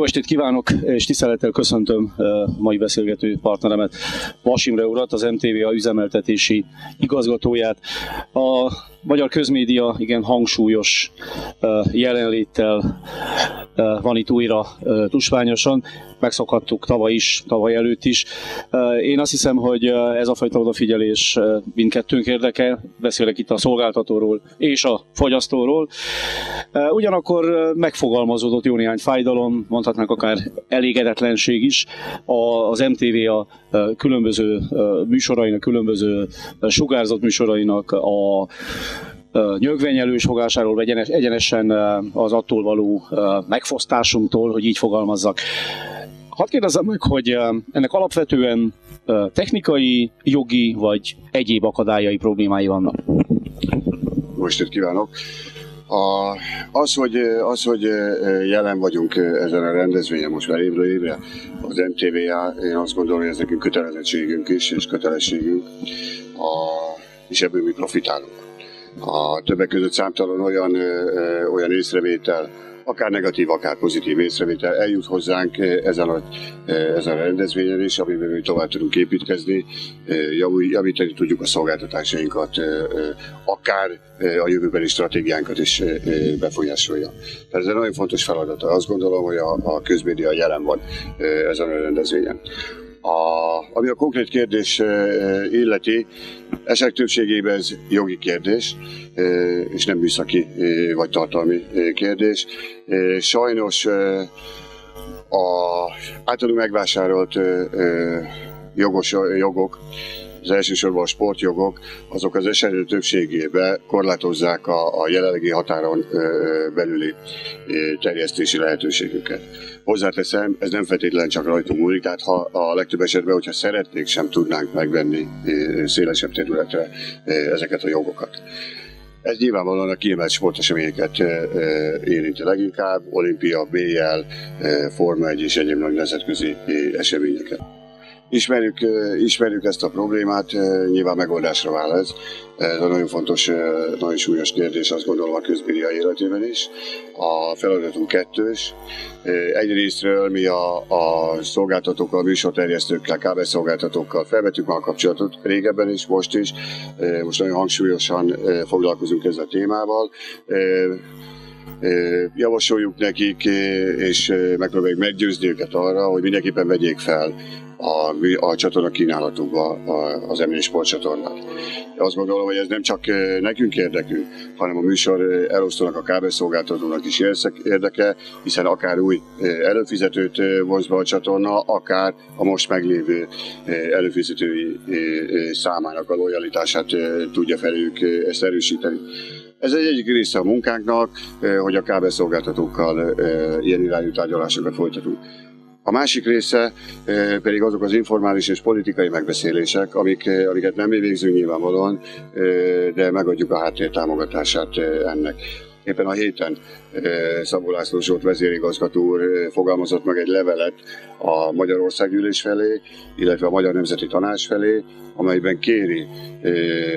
Jó estét kívánok, és tisztelettel köszöntöm mai beszélgető partneremet, Vasimre urat, az MTV üzemeltetési igazgatóját. A magyar közmédia igen hangsúlyos jelenléttel van itt újra tusványosan. Megszokhattuk tavaly is, tavaly előtt is. Én azt hiszem, hogy ez a fajta odafigyelés mindkettőnk érdeke. Beszélek itt a szolgáltatóról és a fogyasztóról. Ugyanakkor megfogalmazódott jó néhány fájdalom, mondhatnánk akár elégedetlenség is. Az MTV a különböző műsorainak, különböző sugárzott műsorainak a nyögvényelős fogásáról, vagy egyenesen az attól való megfosztásunktól, hogy így fogalmazzak. Hadd kérdezzem meg, hogy ennek alapvetően technikai, jogi vagy egyéb akadályai, problémái vannak? Most itt kívánok! A, az, hogy, az, hogy jelen vagyunk ezen a rendezvényen most már évről évre, az MTVA, én azt gondolom, hogy ez nekünk kötelezettségünk is, és kötelességünk, a, és ebből mi profitálunk. A többek között számtalan olyan, olyan észrevétel, akár negatív, akár pozitív észrevétel eljut hozzánk ezen a, ezen a rendezvényen is, amiben mi tovább tudunk építkezni, javítani tudjuk a szolgáltatásainkat, akár a jövőbeli stratégiánkat is befolyásolja. Tehát ez egy nagyon fontos feladat. Azt gondolom, hogy a, a közmédia jelen van ezen a rendezvényen. A, ami a konkrét kérdés illeti, ezek többségében ez jogi kérdés, és nem műszaki vagy tartalmi kérdés. Sajnos a általunk megvásárolt jogos jogok az elsősorban a sportjogok, azok az esetek többségében korlátozzák a, a jelenlegi határon belüli terjesztési lehetőségüket. Hozzáteszem, ez nem feltétlenül csak rajtunk múlik, tehát ha a legtöbb esetben, hogyha szeretnék, sem tudnánk megvenni szélesebb területre ezeket a jogokat. Ez nyilvánvalóan a kiemelt sporteseményeket érinti leginkább, olimpia, BL, Forma 1 és egyéb nagy nemzetközi eseményeket. Ismerjük, ismerjük ezt a problémát, nyilván megoldásra vál ez. Ez a nagyon fontos, nagyon súlyos kérdés, azt gondolom a közmédia életében is. A feladatunk kettős. Egyrésztről mi a, a szolgáltatókkal, műsorterjesztőkkel, kábelszolgáltatókkal felvettük már a kapcsolatot régebben is, most is. Most nagyon hangsúlyosan foglalkozunk ezzel a témával javasoljuk nekik, és megpróbáljuk meggyőzni őket arra, hogy mindenképpen vegyék fel a, a csatorna kínálatukba az M4 sportcsatornát. Azt gondolom, hogy ez nem csak nekünk érdekünk, hanem a műsor elosztónak, a kábelszolgáltatónak is érdeke, hiszen akár új előfizetőt vonz be a csatorna, akár a most meglévő előfizetői számának a lojalitását tudja felük ezt erősíteni. Ez egy egyik része a munkánknak, hogy a kábelszolgáltatókkal ilyen irányú tárgyalásokat folytatunk. A másik része pedig azok az informális és politikai megbeszélések, amik, amiket nem mi végzünk nyilvánvalóan, de megadjuk a háttértámogatását ennek. Éppen a héten Szabó László Zsolt vezérigazgató úr fogalmazott meg egy levelet a Magyarországgyűlés felé, illetve a Magyar Nemzeti Tanács felé, amelyben kéri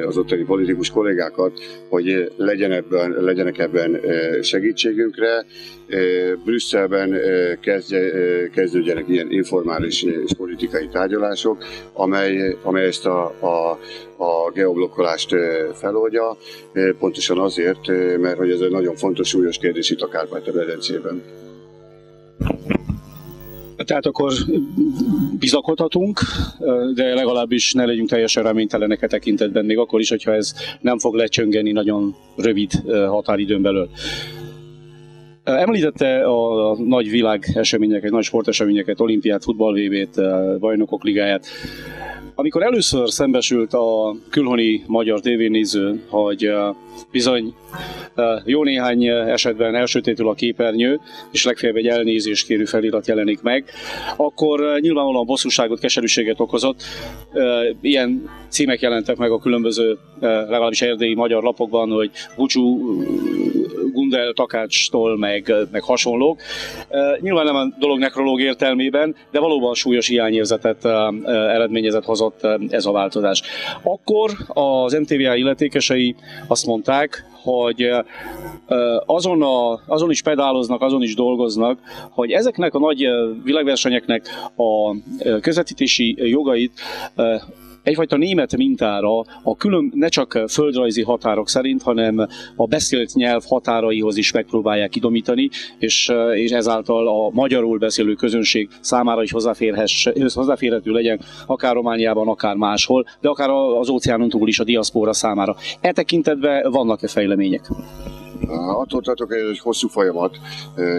az ottani politikus kollégákat, hogy legyen ebben, legyenek ebben segítségünkre. Brüsszelben kezdje, kezdődjenek ilyen informális és politikai tárgyalások, amely, amely ezt a, a, a geoblokkolást feloldja, pontosan azért, mert hogy ez egy nagyon fontos, súlyos kérdés itt a Kárpát-medencében. Tehát akkor bizakodhatunk, de legalábbis ne legyünk teljesen reménytelenek a tekintetben, még akkor is, hogyha ez nem fog lecsöngeni nagyon rövid határidőn belül. Említette a nagy világ eseményeket, nagy sporteseményeket, olimpiát, futballvévét, bajnokok ligáját. Amikor először szembesült a külhoni magyar tévénéző, hogy bizony jó néhány esetben elsötétül a képernyő, és legfeljebb egy elnézéskérő felirat jelenik meg, akkor nyilvánvalóan bosszúságot, keserűséget okozott. Ilyen címek jelentek meg a különböző, legalábbis erdélyi magyar lapokban, hogy Bucsú Lundell, Takácstól, meg, meg hasonlók. Nyilván nem a dolog nekrológ értelmében, de valóban súlyos hiányérzetet eredményezett hozott ez a változás. Akkor az MTVA illetékesei azt mondták, hogy azon, a, azon is pedáloznak, azon is dolgoznak, hogy ezeknek a nagy világversenyeknek a közvetítési jogait egyfajta német mintára a külön, ne csak földrajzi határok szerint, hanem a beszélt nyelv határaihoz is megpróbálják idomítani, és, és ezáltal a magyarul beszélő közönség számára is hozzáférhető legyen, akár Romániában, akár máshol, de akár az óceánon túl is a diaszpóra számára. E tekintetben vannak-e fejlemények? Attól tartok, hogy ez egy hosszú folyamat,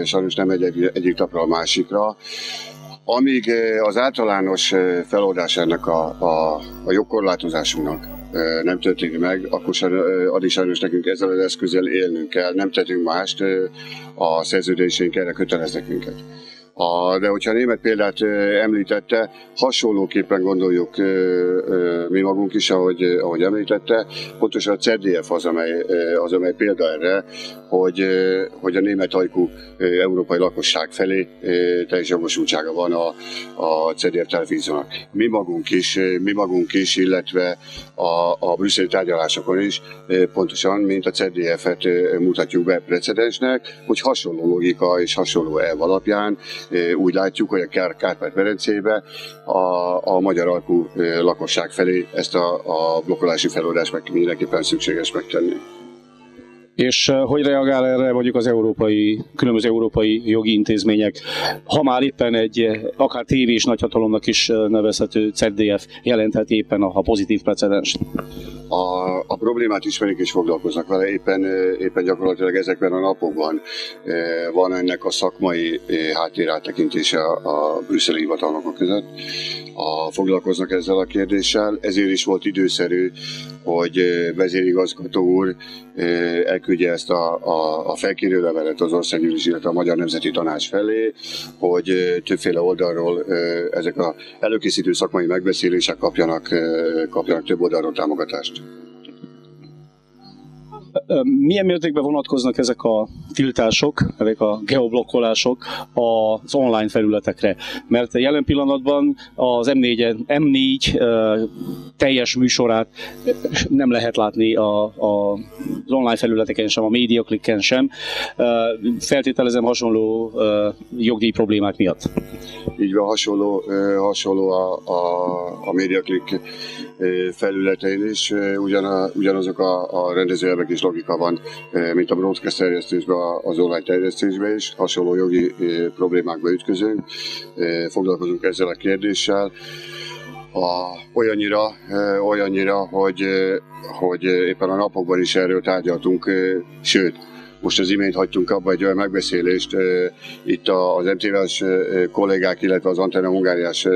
sajnos nem egy egyik napra a másikra. Amíg az általános feloldás ennek a, a, a jogkorlátozásunknak nem történik meg, akkor addig sajnos nekünk ezzel az eszközzel élnünk kell, nem tettünk mást, a szerződéseink erre köteleznek minket. A, de hogyha a német példát említette, hasonlóképpen gondoljuk mi magunk is, ahogy, ahogy említette, pontosan a CDF az, amely, az, amely példa erre, hogy, hogy a német ajkú európai lakosság felé teljes jogosultsága van a, a CDF televíziónak. Mi magunk is, mi magunk is, illetve a, a brüsszeli tárgyalásokon is pontosan, mint a CDF-et mutatjuk be precedensnek, hogy hasonló logika és hasonló elv alapján úgy látjuk, hogy a Kárpát-Medencébe a, a magyar alkú lakosság felé ezt a, a blokkolási feloldást meg mindenképpen szükséges megtenni. És hogy reagál erre mondjuk az európai, különböző európai jogi intézmények, ha már éppen egy akár tévés nagyhatalomnak is nevezhető CDF jelenthet éppen a, a pozitív precedens? A, a problémát ismerik és foglalkoznak vele, éppen, éppen gyakorlatilag ezekben a napokban van ennek a szakmai háttér áttekintése a, a brüsszeli hivatalnokok között. A, foglalkoznak ezzel a kérdéssel, ezért is volt időszerű, hogy vezérigazgató úr elküldje ezt a, a, a felkérő levelet az országgyűlés, illetve a Magyar Nemzeti Tanács felé, hogy többféle oldalról ezek a előkészítő szakmai megbeszélések kapjanak, kapjanak több oldalról támogatást. Milyen mértékben vonatkoznak ezek a tiltások, ezek a geoblokkolások az online felületekre? Mert jelen pillanatban az M4, M4 teljes műsorát nem lehet látni a, a, az online felületeken sem, a médiaklikken sem. Feltételezem hasonló jogdíj problémák miatt. Így van, hasonló, hasonló a, a, a médiaklik felületein is ugyan, ugyanazok a, a rendezőjelek és logika van, mint a broadcast terjesztésben, az online terjesztésben is. Hasonló jogi problémákba ütközünk, foglalkozunk ezzel a kérdéssel. A, olyannyira, olyannyira hogy, hogy éppen a napokban is erről tárgyaltunk, sőt, most az imént hagytunk abba egy olyan megbeszélést itt az MTV-s kollégák, illetve az Antenna Hungáriás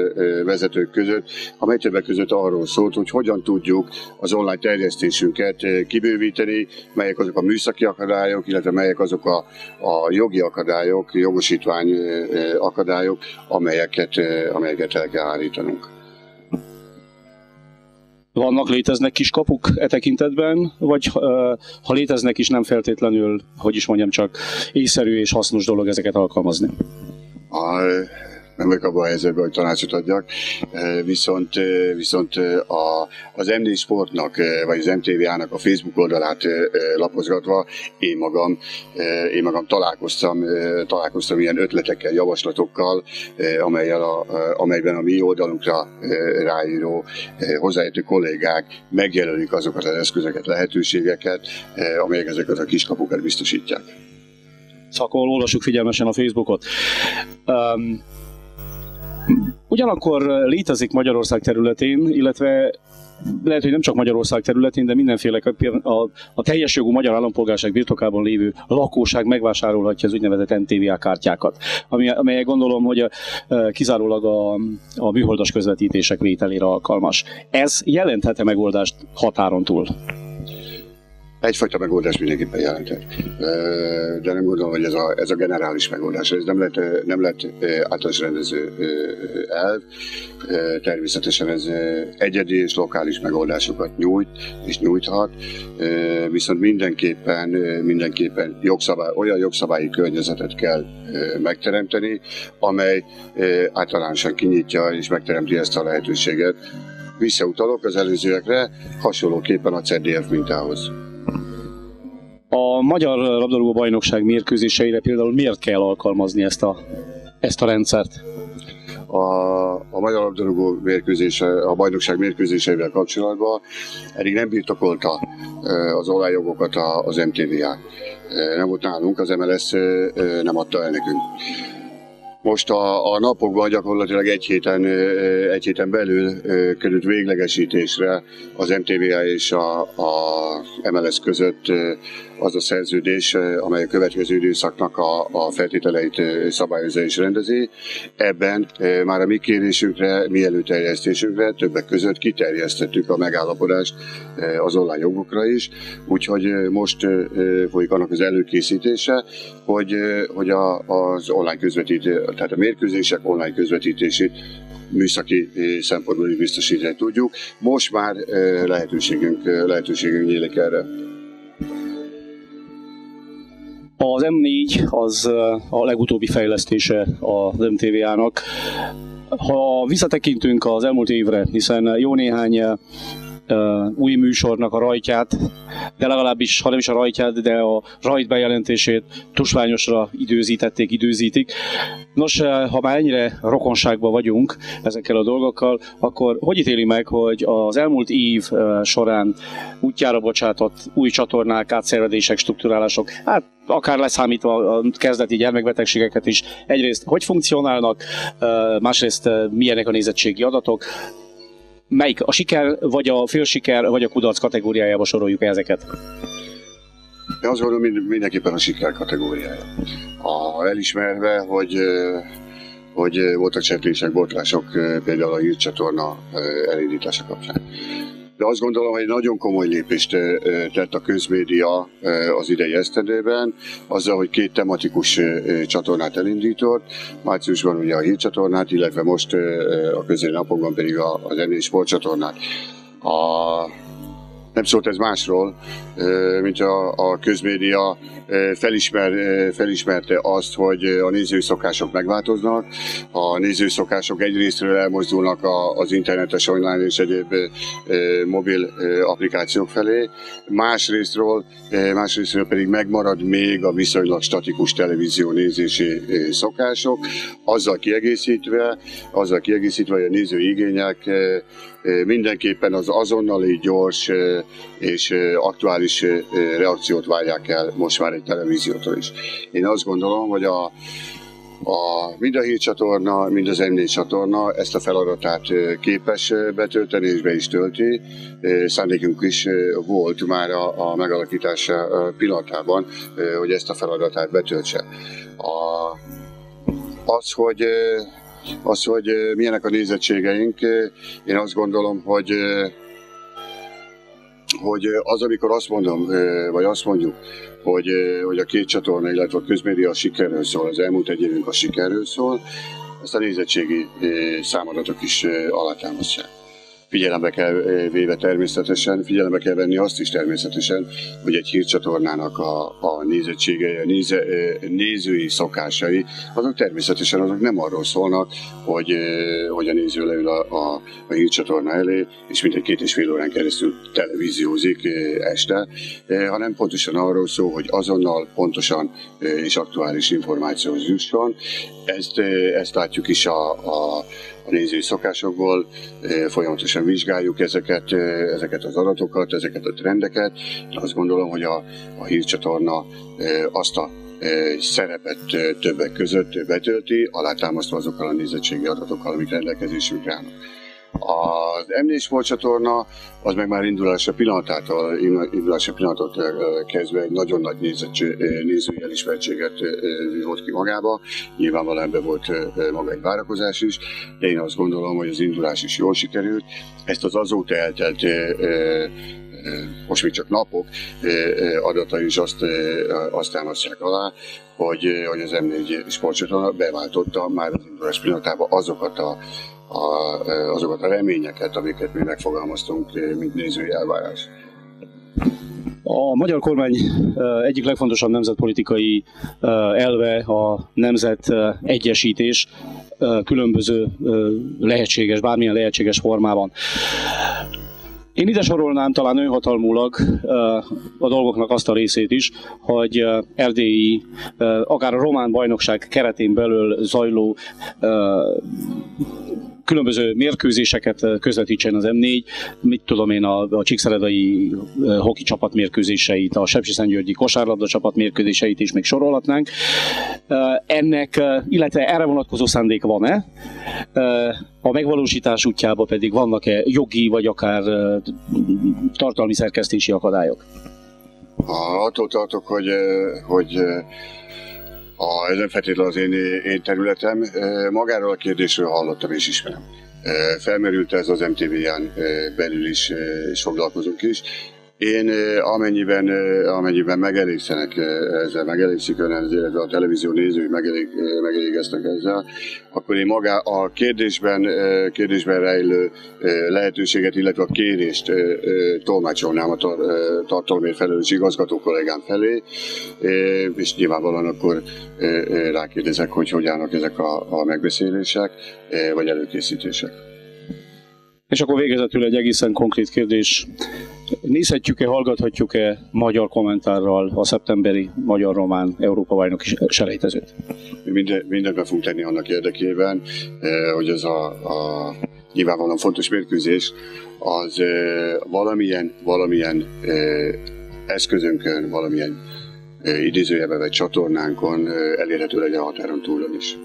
vezetők között, amely többek között arról szólt, hogy hogyan tudjuk az online terjesztésünket kibővíteni, melyek azok a műszaki akadályok, illetve melyek azok a, a jogi akadályok, jogosítvány akadályok, amelyeket, amelyeket el kell állítanunk. Vannak, léteznek kis kapuk e tekintetben, vagy ha léteznek is nem feltétlenül, hogy is mondjam, csak észszerű és hasznos dolog ezeket alkalmazni? A, nem vagyok abban a helyzetben, hogy tanácsot adjak, viszont, viszont a, az MD Sportnak, vagy az MTV-nak a Facebook oldalát lapozgatva én magam, én magam találkoztam, találkoztam ilyen ötletekkel, javaslatokkal, amelyel a, amelyben a mi oldalunkra ráíró hozzáértő kollégák megjelölik azokat az eszközöket, lehetőségeket, amelyek ezeket a kiskapukat biztosítják. Szóval olvassuk figyelmesen a Facebookot. Um, Ugyanakkor létezik Magyarország területén, illetve lehet, hogy nem csak Magyarország területén, de mindenféle a, a teljes jogú magyar állampolgárság birtokában lévő lakóság megvásárolhatja az úgynevezett NTVA kártyákat, ami, amelyek gondolom, hogy a, kizárólag a, a műholdas közvetítések vételére alkalmas. Ez jelenthet-e megoldást határon túl? Egyfajta megoldás mindenképpen jelentett. De nem gondolom, hogy ez a, ez a generális megoldás. Ez nem lett, nem lett általános rendező elv. Természetesen ez egyedi és lokális megoldásokat nyújt és nyújthat, viszont mindenképpen, mindenképpen jogszabály, olyan jogszabályi környezetet kell megteremteni, amely általánosan kinyitja és megteremti ezt a lehetőséget. Visszautalok az előzőekre, hasonlóképpen a CDF mintához. A Magyar Labdarúgó Bajnokság mérkőzéseire például miért kell alkalmazni ezt a, ezt a rendszert? A, a Magyar Labdarúgó mérkőzése, a bajnokság mérkőzéseivel kapcsolatban eddig nem birtokolta az olajjogokat az MTVA. Nem volt nálunk, az MLS nem adta el nekünk. Most a, a napokban gyakorlatilag egy héten, egy héten belül került véglegesítésre az MTVA és a, a MLS között az a szerződés, amely a következő időszaknak a, a feltételeit szabályozza és rendezi. Ebben már a mi kérésünkre, mi előterjesztésünkre többek között kiterjesztettük a megállapodást az online jogokra is, úgyhogy most folyik annak az előkészítése, hogy, hogy a, az online közvetítő, tehát a mérkőzések online közvetítését műszaki szempontból is biztosítani tudjuk. Most már lehetőségünk, lehetőségünk nyílik erre. Az M4 az a legutóbbi fejlesztése az MTV-ának. Ha visszatekintünk az elmúlt évre, hiszen jó néhány új műsornak a rajtját, de legalábbis, ha nem is a rajtját, de a rajt bejelentését tusványosra időzítették, időzítik. Nos, ha már ennyire rokonságban vagyunk ezekkel a dolgokkal, akkor hogy ítéli meg, hogy az elmúlt év során útjára bocsátott új csatornák, átszervedések, strukturálások, hát akár leszámítva a kezdeti gyermekbetegségeket is, egyrészt hogy funkcionálnak, másrészt milyenek a nézettségi adatok, melyik a siker, vagy a félsiker, vagy a kudarc kategóriájába soroljuk ezeket? Én azt gondolom, hogy mindenképpen a siker kategóriája. A, elismerve, hogy hogy voltak csetlések, botlások például a hírcsatorna elindítása kapcsán de azt gondolom, hogy nagyon komoly lépést tett a közmédia az idei esztendőben, azzal, hogy két tematikus csatornát elindított, márciusban ugye a hírcsatornát, illetve most a közeli napokban pedig az ennél sportcsatornát. A nem szólt ez másról, mint a, a közmédia felismer, felismerte azt, hogy a nézőszokások megváltoznak. A nézőszokások egyrésztről elmozdulnak az internetes online és egyéb mobil applikációk felé, másrésztről, másrésztről pedig megmarad még a viszonylag statikus televízió nézési szokások, azzal kiegészítve, azzal kiegészítve, hogy a néző igények mindenképpen az azonnali, gyors és aktuális reakciót várják el most már egy televíziótól is. Én azt gondolom, hogy a, a, mind a hírcsatorna, mind az M4 csatorna ezt a feladatát képes betölteni, és be is tölti. Szándékunk is volt már a, a megalakítás pillanatában, hogy ezt a feladatát betöltse. A, az, hogy az, hogy milyenek a nézettségeink, én azt gondolom, hogy hogy az, amikor azt mondom, vagy azt mondjuk, hogy, hogy a két csatorna, illetve a közmédia a sikerről szól, az elmúlt egy évünk a sikerről szól, ezt a nézettségi számadatok is alátámasztják figyelembe kell véve természetesen, figyelembe kell venni azt is természetesen, hogy egy hírcsatornának a, a nézettsége, a néze, nézői szokásai, azok természetesen azok nem arról szólnak, hogy, hogy a néző leül a, a, a hírcsatorna elé, és mintegy két és fél órán keresztül televíziózik este, hanem pontosan arról szól, hogy azonnal pontosan és aktuális információhoz jusson. Ezt, ezt látjuk is a, a a nézői szokásokból, folyamatosan vizsgáljuk ezeket, ezeket az adatokat, ezeket a trendeket. Azt gondolom, hogy a, a hírcsatorna azt a szerepet többek között betölti, alátámasztva azokkal a nézettségi adatokkal, amik rendelkezésünkre állnak. Az M4 sportcsatorna az meg már indulása pillanatától, indulása pillanatot kezdve egy nagyon nagy nézői elismertséget vívott ki magába. Nyilvánvalóan ebben volt maga egy várakozás is, de én azt gondolom, hogy az indulás is jól sikerült. Ezt az azóta eltelt most még csak napok adatai is azt, azt támasztják alá, hogy, hogy az M4 sportcsatorna beváltotta már az indulás pillanatában azokat a, a, azokat a reményeket, amiket mi megfogalmaztunk, mint nézői elvárás. A magyar kormány egyik legfontosabb nemzetpolitikai elve a nemzet egyesítés különböző lehetséges, bármilyen lehetséges formában. Én ide sorolnám talán önhatalmulag a dolgoknak azt a részét is, hogy erdélyi, akár a román bajnokság keretén belül zajló különböző mérkőzéseket közvetítsen az M4, mit tudom én, a, a Csíkszeredai hoki csapat mérkőzéseit, a Sepsiszentgyörgyi kosárlabda csapat mérkőzéseit is még sorolhatnánk. Ennek, illetve erre vonatkozó szándék van-e? A megvalósítás útjába pedig vannak-e jogi vagy akár tartalmi szerkesztési akadályok? Attól tartok, hogy, hogy a, nem feltétlenül az én, én területem. Magáról a kérdésről hallottam és ismerem. Felmerült ez az MTV-ján belül is, és foglalkozunk is. Én amennyiben, amennyiben megelégszenek ezzel, megelégszik ön, illetve a televízió nézői megelég, megelégeztek ezzel, akkor én maga a kérdésben, kérdésben rejlő lehetőséget, illetve a kérést tolmácsolnám a tartalomért felelős igazgató kollégám felé, és nyilvánvalóan akkor rákérdezek, hogy hogy állnak ezek a, a megbeszélések, vagy előkészítések. És akkor végezetül egy egészen konkrét kérdés. Nézhetjük-e, hallgathatjuk-e magyar kommentárral a szeptemberi magyar-román Európa bajnoki selejtezőt? Minden, mindent be fogunk tenni annak érdekében, eh, hogy ez a, a nyilvánvalóan fontos mérkőzés, az eh, valamilyen, valamilyen eh, eszközönkön, valamilyen idézőjebe vagy csatornánkon elérhető legyen a határon túlon is.